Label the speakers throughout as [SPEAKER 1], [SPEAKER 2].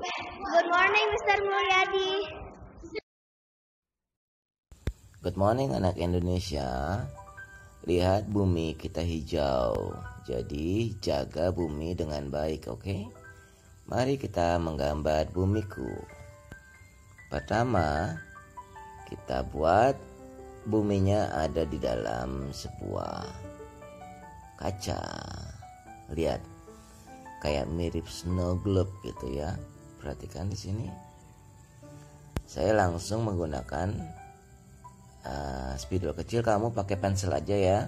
[SPEAKER 1] Good morning, Mr. Mulyadi.
[SPEAKER 2] Good morning anak Indonesia. Lihat bumi kita hijau. Jadi jaga bumi dengan baik, oke? Okay? Mari kita menggambar bumiku. Pertama, kita buat buminya ada di dalam sebuah kaca. Lihat, kayak mirip snow globe gitu ya. Perhatikan di sini. Saya langsung menggunakan uh, spidol kecil. Kamu pakai pensil aja ya.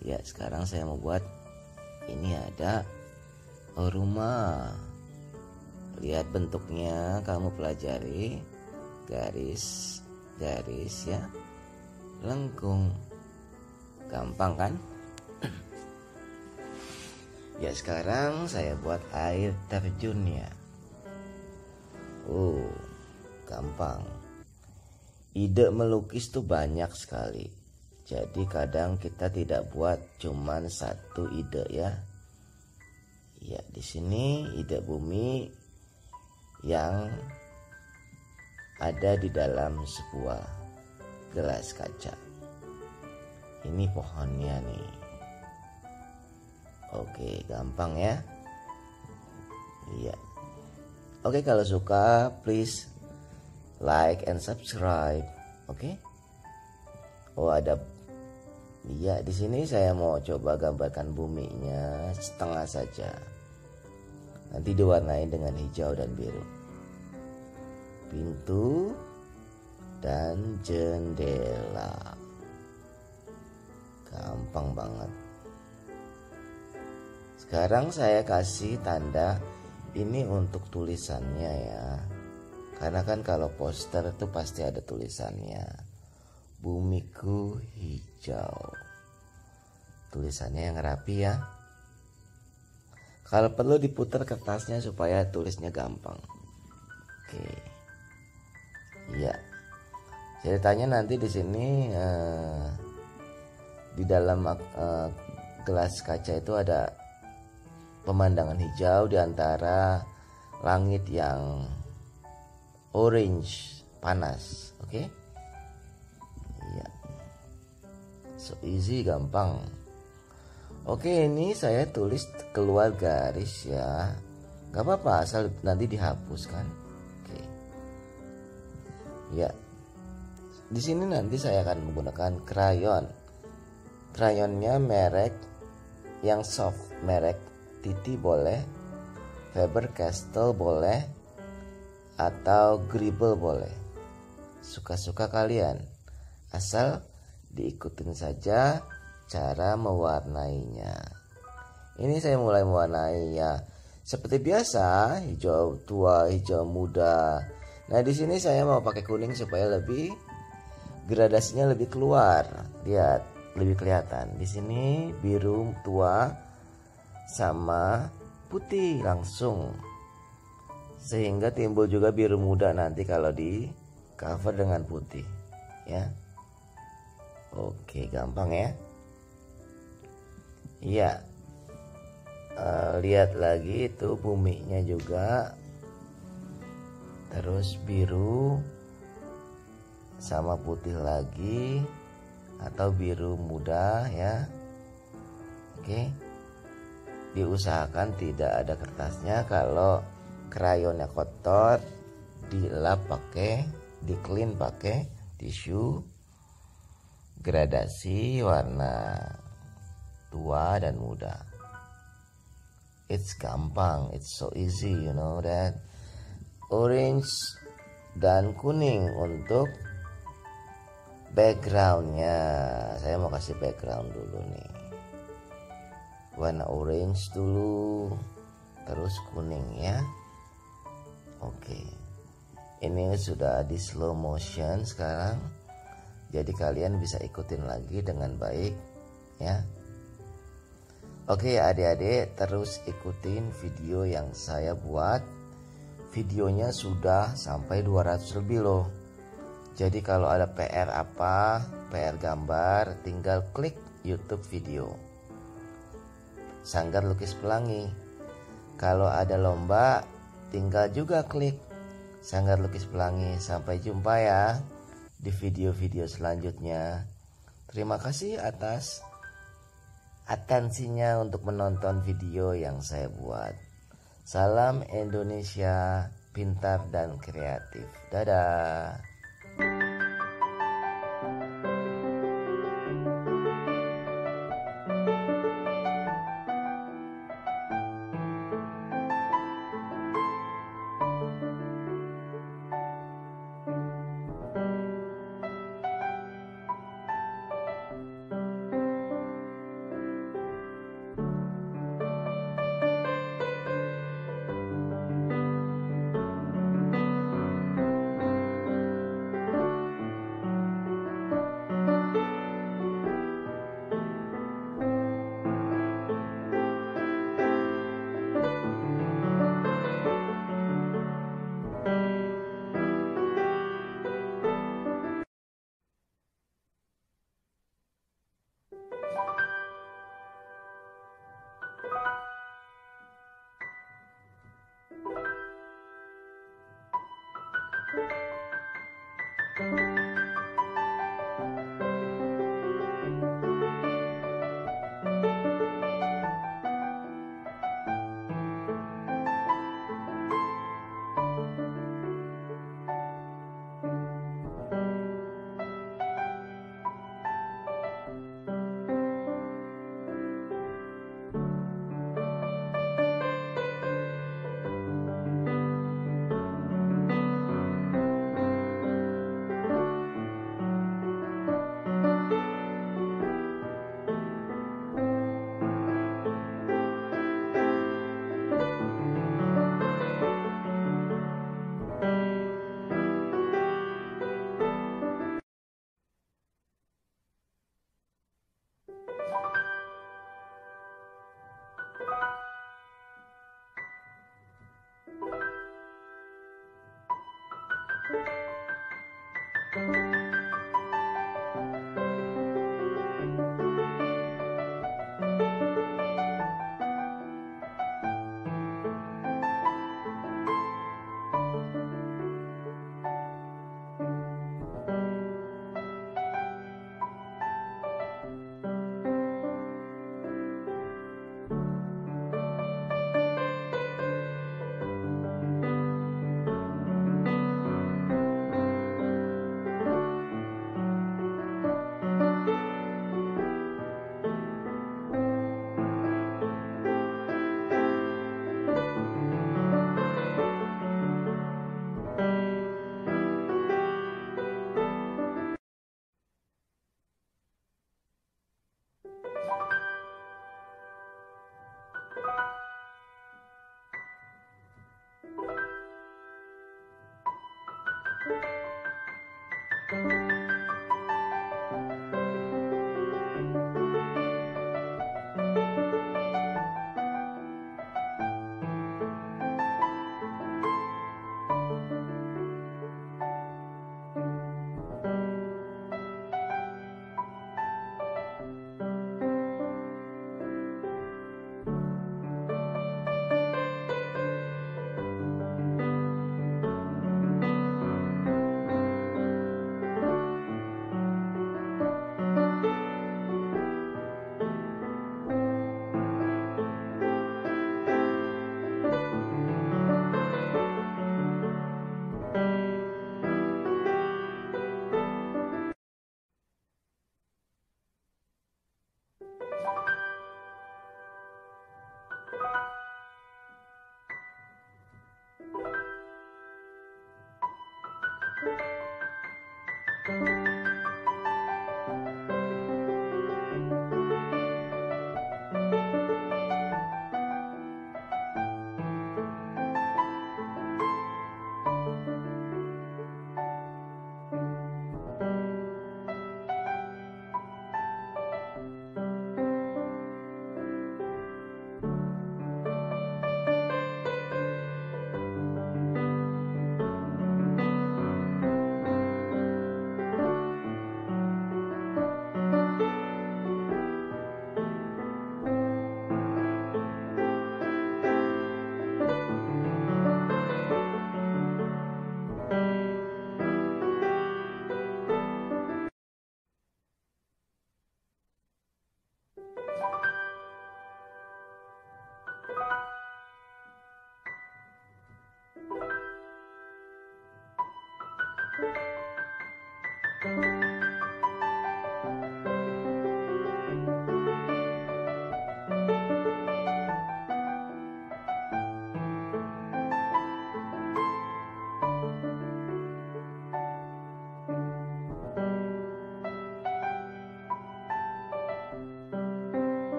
[SPEAKER 2] Ya, sekarang saya mau buat ini ada rumah. Lihat bentuknya, kamu pelajari garis garis ya lengkung gampang kan ya sekarang saya buat air terjunnya oh gampang ide melukis tuh banyak sekali jadi kadang kita tidak buat cuman satu ide ya ya di sini ide bumi yang ada di dalam sebuah gelas kaca. Ini pohonnya nih. Oke, gampang ya. Iya. Oke, kalau suka please like and subscribe. Oke? Oh, ada Iya, di sini saya mau coba gambarkan buminya setengah saja. Nanti diwarnai dengan hijau dan biru pintu dan jendela gampang banget sekarang saya kasih tanda ini untuk tulisannya ya. Karena kan kalau poster itu pasti ada tulisannya. Bumiku hijau. Tulisannya yang rapi ya. Kalau perlu diputar kertasnya supaya tulisnya gampang. Oke. Iya. Ceritanya nanti di sini uh, di dalam uh, gelas kaca itu ada pemandangan hijau di antara langit yang orange panas, oke? Okay? Iya. So easy, gampang. Oke, ini saya tulis keluar garis ya. Gak apa-apa asal nanti dihapus kan. Ya. Di sini nanti saya akan menggunakan krayon. Krayonnya merek yang soft, merek Titi boleh, Faber Castell boleh, atau Gribble boleh. Suka-suka kalian. Asal diikutin saja cara mewarnainya. Ini saya mulai mewarnai ya seperti biasa, hijau tua, hijau muda, Nah di sini saya mau pakai kuning supaya lebih gradasinya lebih keluar. Lihat, lebih kelihatan. Di sini biru tua sama putih langsung. Sehingga timbul juga biru muda nanti kalau di cover dengan putih, ya. Oke, gampang ya. Iya. Uh, lihat lagi itu buminya juga terus biru sama putih lagi atau biru muda ya oke diusahakan tidak ada kertasnya kalau krayonnya kotor dilap pakai di clean pakai tisu gradasi warna tua dan muda. It's gampang it's so easy you know that. Orange dan kuning untuk backgroundnya. Saya mau kasih background dulu nih warna orange dulu terus kuning ya. Oke. Ini sudah di slow motion sekarang. Jadi kalian bisa ikutin lagi dengan baik ya. Oke adik-adik terus ikutin video yang saya buat. Videonya sudah sampai 200 lebih loh. Jadi kalau ada PR apa PR gambar tinggal klik YouTube video Sanggar Lukis Pelangi kalau ada lomba tinggal juga klik Sanggar Lukis Pelangi. Sampai jumpa ya di video-video selanjutnya. Terima kasih atas atensinya untuk menonton video yang saya buat. Salam Indonesia pintar dan kreatif. Dadah.